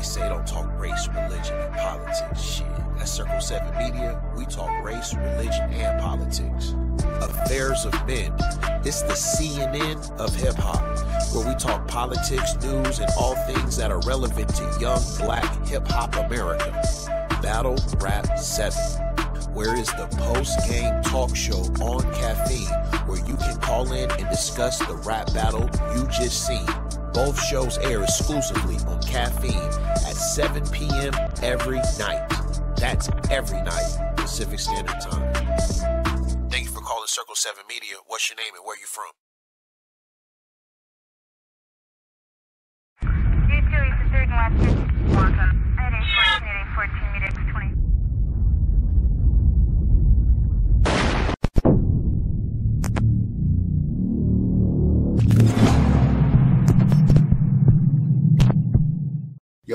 They say don't talk race, religion, and politics. Shit. At Circle 7 Media, we talk race, religion, and politics. Affairs of Men. It's the CNN of hip hop, where we talk politics, news, and all things that are relevant to young black hip hop America. Battle Rap 7 where is the post game talk show on caffeine, where you can call in and discuss the rap battle you just seen. Both shows air exclusively on caffeine at 7 p.m. every night. That's every night, Pacific Standard Time. Thank you for calling Circle 7 Media. What's your name and where are you from?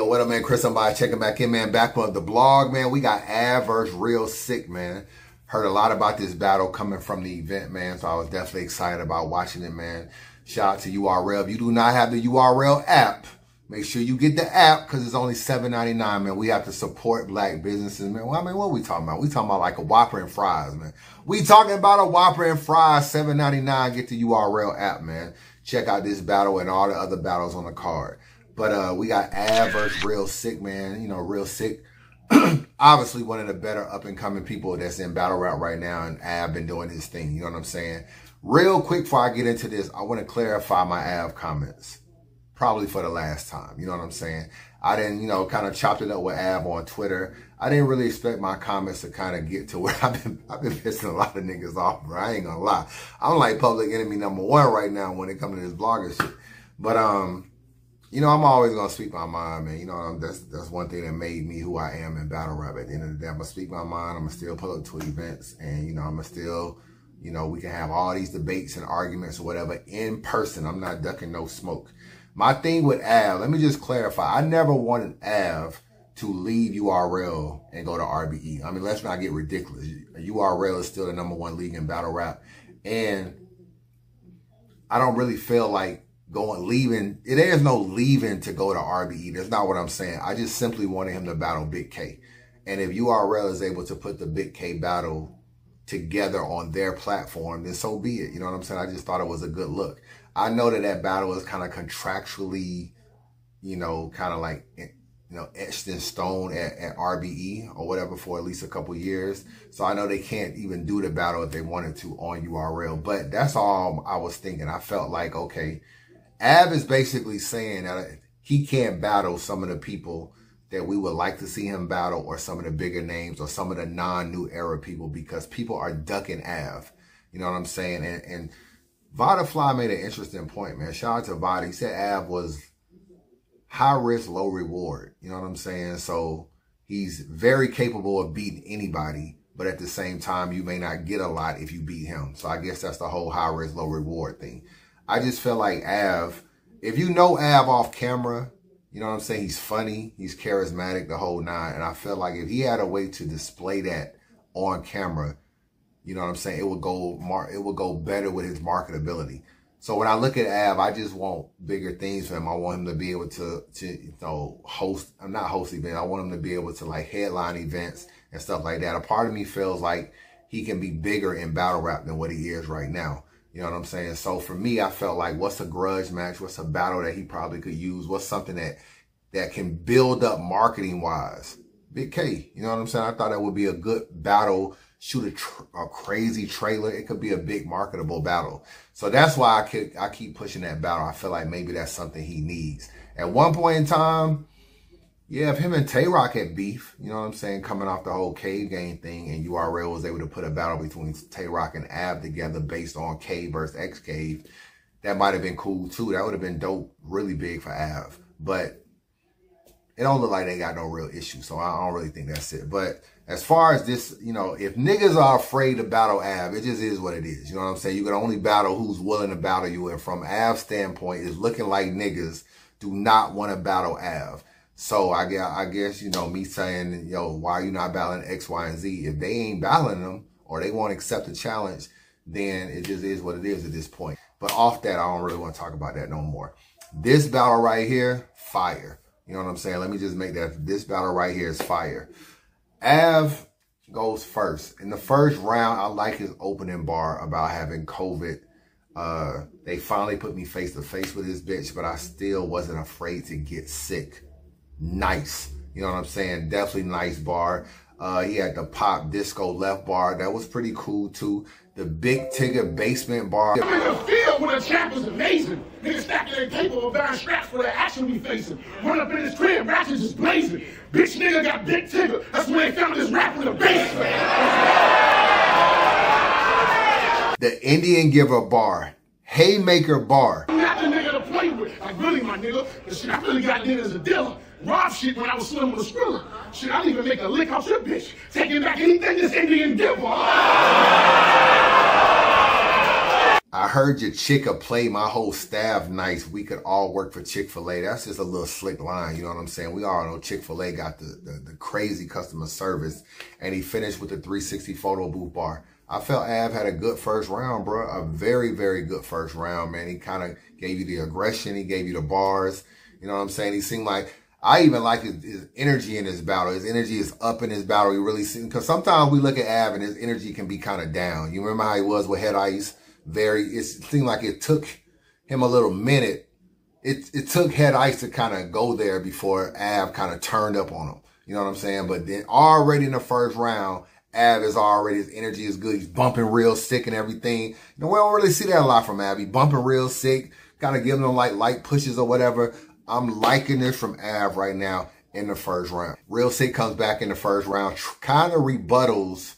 What up, man? Chris, somebody checking back in, man. Back on the blog, man. We got Ave versus Real Sikh, man. Heard a lot about this battle coming from the event, man. So I was definitely excited about watching it, man. Shout out to URL. If you do not have the URL app, make sure you get the app because it's only $7.99, man. We have to support black businesses, man. Well, I mean, what are we talking about? We talking about like a Whopper and fries, man. We talking about a Whopper and fries, $7.99. Get the URL app, man. Check out this battle and all the other battles on the card. But uh, we got Ave versus Real Sikh, man. You know, Real Sikh, obviously one of the better up and coming people that's in battle rap right now, and Ave been doing his thing. You know what I'm saying? Real quick before I get into this, I want to clarify my Ave comments, probably for the last time. You know what I'm saying? I didn't, you know, kind of chopped it up with Ave on Twitter. I didn't really expect my comments to kind of get to where I've been. I've been pissing a lot of niggas off, bro. I ain't gonna lie. I'm like public enemy number one right now when it comes to this blogger shit. But um you know, I'm always gonna speak my mind, man. You know, that's that's one thing that made me who I am in battle rap. At the end of the day, I'm gonna speak my mind. I'm gonna still pull up to events, and you know, I'm gonna still, you know, we can have all these debates and arguments or whatever in person. I'm not ducking no smoke. My thing with Ave, let me just clarify. I never wanted Ave to leave URL and go to RBE. I mean, let's not get ridiculous. URL is still the number one league in battle rap, and I don't really feel like going leaving. There's no leaving to go to RBE. That's not what I'm saying. I just simply wanted him to battle Big K. And if URL is able to put the Big K battle together on their platform, then so be it. You know what I'm saying? I just thought it was a good look. I know that that battle is kind of contractually, you know, kind of like, eh, you know, etched in stone at, at RBE or whatever for at least a couple years. So I know they can't even do the battle if they wanted to on URL. But that's all I was thinking. I felt like, okay, Ave is basically saying that he can't battle some of the people that we would like to see him battle or some of the bigger names or some of the non-new era people because people are ducking Ave. You know what I'm saying? And, and VadaFly made an interesting point, man. Shout out to Vada. He said Ave was high risk, low reward. You know what I'm saying? So he's very capable of beating anybody, but at the same time, you may not get a lot if you beat him. So I guess that's the whole high risk, low reward thing. I just feel like Ave, if you know Ave off camera, you know what I'm saying? He's funny, he's charismatic, the whole nine. And I feel like if he had a way to display that on camera, you know what I'm saying? It would go mar- it would go better with his marketability. So when I look at Ave, I just want bigger things for him. I want him to be able to, to you know, host, I'm not host events. I want him to be able to like headline events and stuff like that. A part of me feels like he can be bigger in battle rap than what he is right now. You know what I'm saying? So for me, I felt like what's a grudge match? What's a battle that he probably could use? What's something that that can build up marketing wise? Big K. You know what I'm saying? I thought that would be a good battle. Shoot a, tr- a crazy trailer. It could be a big marketable battle. So that's why I could I keep pushing that battle. I feel like maybe that's something he needs. At one point in time, yeah, if him and Tay Roc had beef, you know what I'm saying, coming off the whole Cave Gang thing, and URL was able to put a battle between Tay Roc and Ave together based on Cave versus X Cave, that might have been cool too. That would have been dope, really big for Ave. But it don't look like they got no real issue, so I don't really think that's it. But as far as this, you know, if niggas are afraid to battle Ave, it just is what it is. You know what I'm saying? You can only battle who's willing to battle you, and from Ave's standpoint, it's looking like niggas do not want to battle Av. So I guess, I guess, you know, me saying, yo, why you not battling X, Y, and Z? If they ain't battling them or they won't accept the challenge, then it just is what it is at this point. But off that, I don't really want to talk about that no more. This battle right here, fire. You know what I'm saying? Let me just make that. This battle right here is fire. Ave goes first. In the first round, I like his opening bar about having COVID. Uh, they finally put me face to face with this bitch, but I still wasn't afraid to get sick. Nice. You know what I'm saying? Definitely nice bar. Uh, he had the pop disco left bar. That was pretty cool too. The big Tigger basement bar. I'm in the field when the champ was amazing. Niggas stacking their paper or buying straps for the action we facing. Run up in his crib, ratchets is blazing. Bitch nigga got big Tigger. That's when they found this rap in the basement. The Indian Giver bar. Haymaker bar. I'm not the nigga to play with. Like really, my nigga. The shit I really got in as a dealer. Rob shit when I was slim with a skriller. Shit, I didn't even make a lick off your bitch. Taking back anything this Indian giver. I heard your chicka play my whole staff nice. We could all work for Chick-fil-A. That's just a little slick line. You know what I'm saying? We all know Chick-fil-A got the, the, the crazy customer service. And he finished with the 360 photo booth bar. I felt Ave had a good first round, bro. A very, very good first round, man. He kind of gave you the aggression. He gave you the bars. You know what I'm saying? He seemed like, I even like his, his energy in his battle. His energy is up in his battle. He really seemed, cause sometimes we look at Ave and his energy can be kind of down. You remember how he was with Head Ice? very, it seemed like it took him a little minute. It, it took Head Ice to kind of go there before Ave kind of turned up on him. You know what I'm saying? But then already in the first round, Ave is already, his energy is good. He's bumping Real Sikh and everything. You know, we don't really see that a lot from Ave. He bumping Real Sikh, kind of giving them like light pushes or whatever. I'm liking this from Ave right now in the first round. Real Sikh comes back in the first round, kind of rebuttals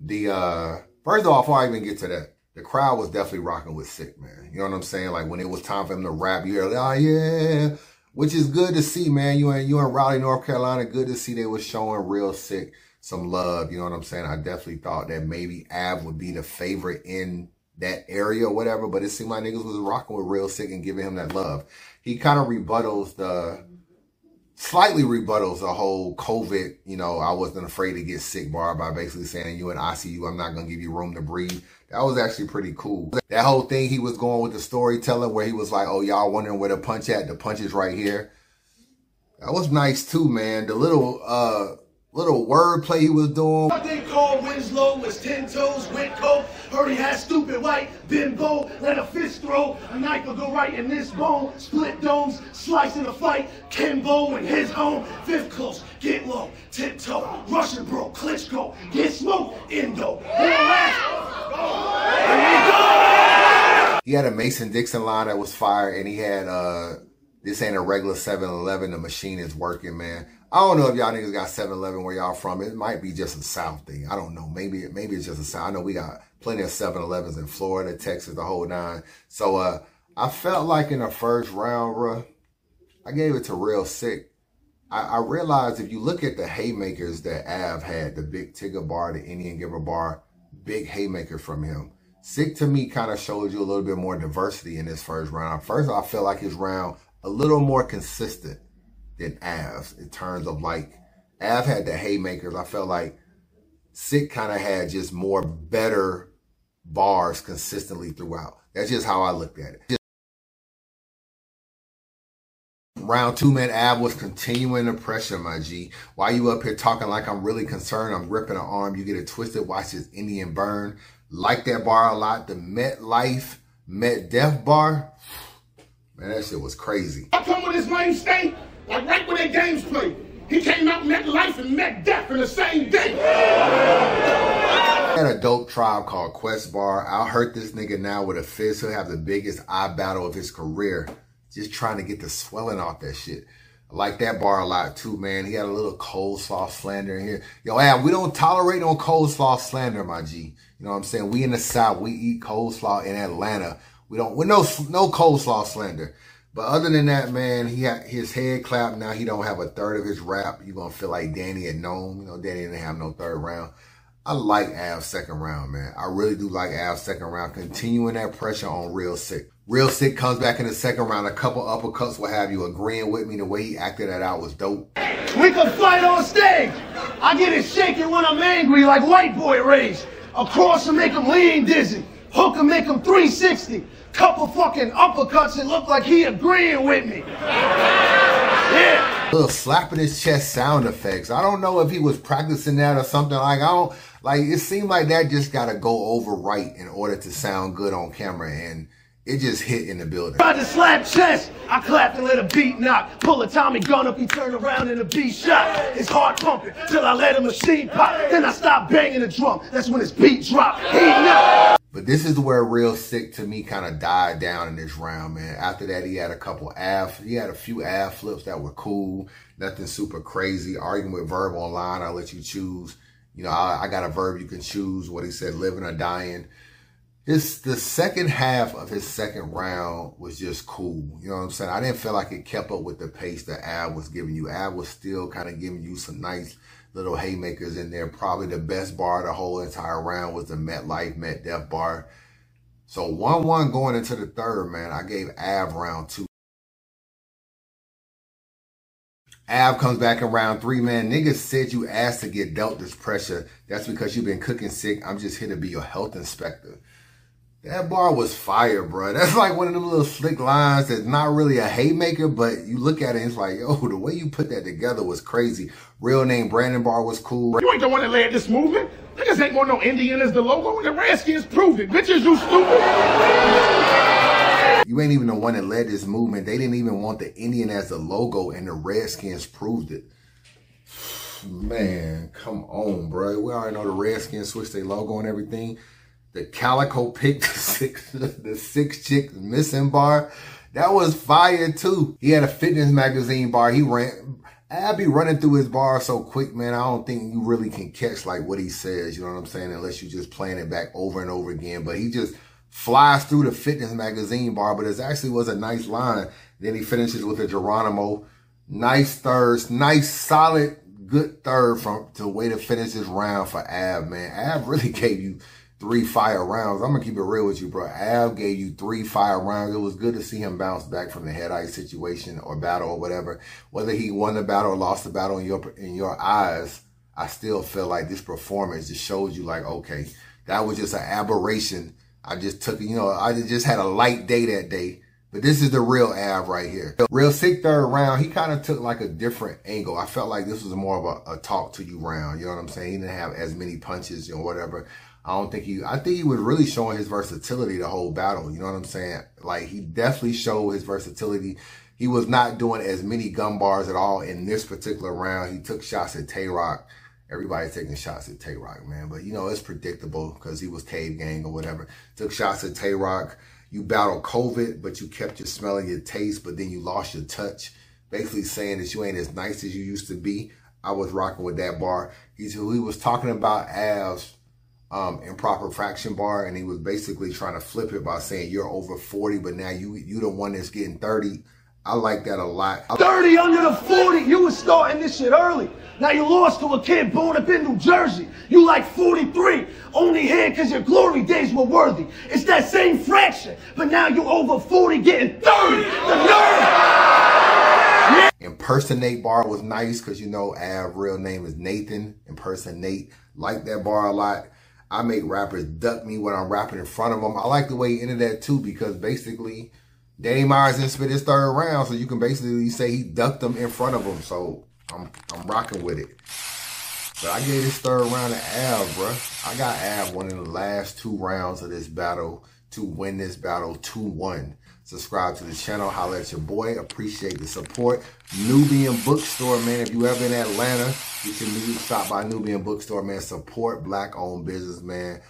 the, uh, first of all, before I even get to that, the crowd was definitely rocking with Sikh, man. You know what I'm saying? Like when it was time for him to rap, you hear, like, oh yeah, which is good to see, man. You in you in Raleigh, North Carolina, good to see they was showing Real Sikh some love. You know what I'm saying? I definitely thought that maybe Ave would be the favorite in that area or whatever, but it seemed like niggas was rocking with Real Sikh and giving him that love. He kind of rebuttals the slightly rebuttals the whole COVID, you know, I wasn't afraid to get sick bar by basically saying you in ICU, I'm not going to give you room to breathe. That was actually pretty cool. That whole thing he was going with the storytelling where he was like, oh, y'all wondering where the punch at? The punch is right here. That was nice too, man. The little, uh, little wordplay he was doing. What they call Winslow was ten toes, Whitco. Heard he had stupid white bimbo. Let a fist throw. A knife will go right in this bone. Split domes, slice in the fight. Kimbo in his home. Fifth close, get low, tiptoe. Russian bro, Klitschko. Get smoked, endo. He had a Mason Dixon line that was fire, and he had uh this ain't a regular 7-Eleven. The machine is working, man. I don't know if y'all niggas got 7-Eleven where y'all from. It might be just a South thing. I don't know. Maybe maybe it's just a South. I know we got plenty of 7-Elevens in Florida, Texas, the whole nine. So uh, I felt like in the first round, bro, I gave it to Real Sikh. I, I realized if you look at the haymakers that Ave had, the big Tigger bar, the Indian Giver bar, big haymaker from him. Sikh to me kind of showed you a little bit more diversity in this first round. First, I felt like his round a little more consistent than Ave's in terms of like, Ave had the haymakers. I felt like Sikh kind of had just more better bars consistently throughout. That's just how I looked at it. Just round two, man, Ave was continuing the pressure, my G. Why you up here talking like I'm really concerned? I'm gripping an arm. You get it twisted. Watch this Indian burn. Like that bar a lot. The Met Life, Met Death bar. Man, that shit was crazy. I come with his lame state, like right when they games play. He came out, and met life, and met death in the same day. had a dope tribe called Quest Bar. I'll hurt this nigga now with a fist. He'll have the biggest eye battle of his career. Just trying to get the swelling off that shit. I like that bar a lot too, man. He had a little coleslaw slander in here. Yo, Ave, we don't tolerate no coleslaw slander, my G. You know what I'm saying? We in the South, we eat coleslaw in Atlanta. We don't, we no, no coleslaw slander. But other than that, man, he had his head clapped. Now he don't have a third of his rap. You're going to feel like Danny had known. You know, Danny didn't have no third round. I like Ave's second round, man. I really do like Ave's second round. Continuing that pressure on Real Sikh. Real Sikh comes back in the second round. A couple uppercuts will have you agreeing with me. The way he acted that out was dope. We can fight on stage. I get it shaking when I'm angry like white boy rage. Across and make him lean dizzy. Hook and make him 360. Couple fucking uppercuts and look like he agreeing with me. Yeah. little slapping his chest sound effects. I don't know if he was practicing that or something. Like I don't like it seemed like that just gotta go over right in order to sound good on camera and it just hit in the building. Tried to slap chest, I clapped and let a beat knock. Pull a Tommy gun up, he turned around and a beat shot. His heart pumping till I let a machine pop. Then I stopped banging the drum. That's when his beat dropped. He knocked. But this is where Real Sikh to me kind of died down in this round, man. After that, he had a couple af, he had a few af flips that were cool, nothing super crazy. Arguing with Verb online, I'll let you choose. You know, I, I got a verb you can choose. What he said, living or dying. His the second half of his second round was just cool. You know what I'm saying? I didn't feel like it kept up with the pace that Ave was giving you. Ave was still kind of giving you some nice little haymakers in there. Probably the best bar the whole entire round was the Met Life, Met Death bar. So 1-1 going into the third, man. I gave Ave round two. Ave comes back in round three, man. Niggas said you asked to get dealt this pressure. That's because you've been cooking sick. I'm just here to be your health inspector. That bar was fire, bro. That's like one of them little slick lines that's not really a haymaker, but you look at it and it's like, yo, the way you put that together was crazy. Real name Brandon Bar was cool. You ain't the one that led this movement. Niggas ain't want no Indian as the logo, and the Redskins proved it. Bitches, you stupid. You ain't even the one that led this movement. They didn't even want the Indian as the logo, and the Redskins proved it. Man, come on, bro. We already know the Redskins switched their logo and everything the calico pick, the six, the six chicks missing bar. That was fire too. He had a fitness magazine bar. He ran, Abby running through his bar so quick, man. I don't think you really can catch like what he says. You know what I'm saying? Unless you just playing it back over and over again. But he just flies through the fitness magazine bar. But it actually was a nice line. Then he finishes with a Geronimo. Nice thirds, nice solid, good third from to way to finish this round for Ave, man. Ave really gave you three fire rounds. I'm gonna keep it real with you, bro. Al gave you three fire rounds. It was good to see him bounce back from the head ice situation or battle or whatever. Whether he won the battle or lost the battle in your in your eyes, I still feel like this performance just shows you like, okay, that was just an aberration. I just took, you know, I just had a light day that day. But this is the real Ave right here. Real Sikh third round, he kind of took like a different angle. I felt like this was more of a, a talk to you round. You know what I'm saying? He didn't have as many punches or think I don't think he, I think he was really showing his versatility the whole battle. You know what I'm saying? Like he definitely showed his versatility. He was not doing as many gun bars at all in this particular round. He took shots at Tay Roc. Everybody's taking shots at Tay Roc, man. But you know, it's predictable because he was Cave Gang or whatever. Took shots at Tay Roc. You battled COVID, but you kept your smell and your taste, but then you lost your touch. Basically saying that you ain't as nice as you used to be. I was rocking with that bar. He's he was talking about as um, improper fraction bar, and he was basically trying to flip it by saying you're over 40, but now you you the one that's getting 30. I like that a lot. 30 under the 40. You was starting this shit early. Now you lost to a kid born up in New Jersey. You like 43. Only here because your glory days were worthy. It's that same fraction. But now you over 40 getting 30. The nerve. Impersonate bar was nice because you know Ave real name is Nathan. Impersonate. Like that bar a lot. I make rappers duck me when I'm rapping in front of them. I like the way he ended that too because basically Danny Myers didn't spit his third round, so you can basically say he ducked them in front of him. So I'm I'm rocking with it. But I gave this third round to Ave, bro. I got Ave in the last two rounds of this battle to win this battle 2-1. Subscribe to the channel. Holla at your boy. Appreciate the support. Nubian Bookstore, man. If you ever in Atlanta, you can stop by Nubian Bookstore, man. Support black-owned business, man.